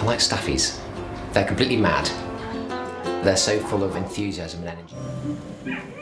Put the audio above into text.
I like staffies. They're completely mad. They're so full of enthusiasm and energy.